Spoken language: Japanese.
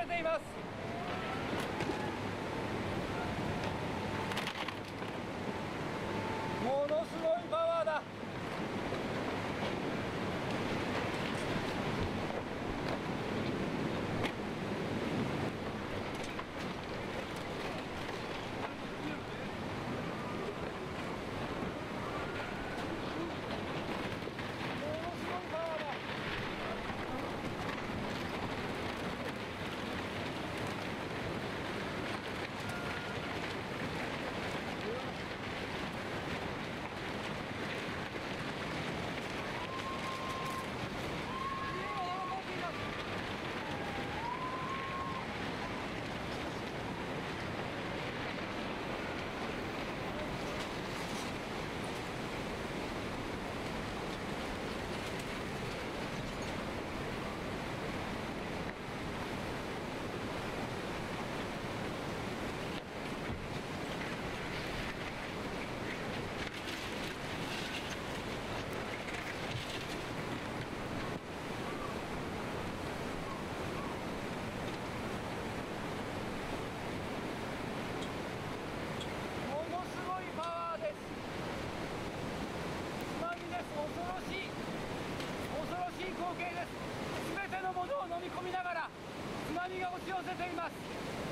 れています。込みながら津波が押し寄せています。